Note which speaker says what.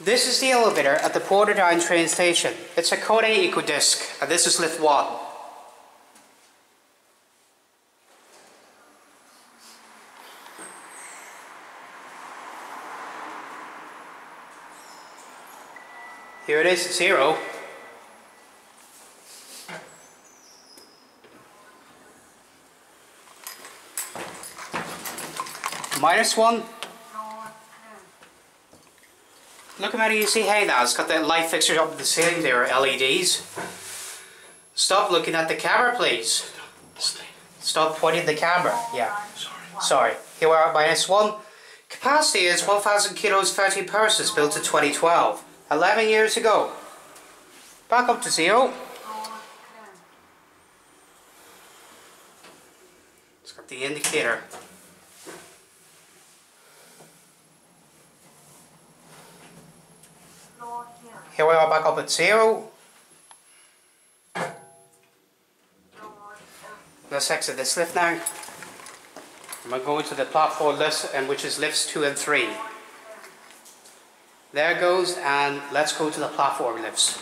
Speaker 1: This is the elevator at the Portadown train station. It's a Kone EcoDisc, and this is lift 1. Here it is, zero. Minus one. Look at how you see hey now, it's got the light fixtures up the ceiling there, are LEDs. Stop looking at the camera please. Stop pointing the camera, yeah. Sorry. Here we are at minus one. Capacity is 1,000 kilos 30 persons built in 2012. 11 years ago. Back up to zero. It's got the indicator. Here we are back up at zero. Let's exit this lift now. I'm going to the platform lift, and which is lifts two and three. There goes, and let's go to the platform lifts.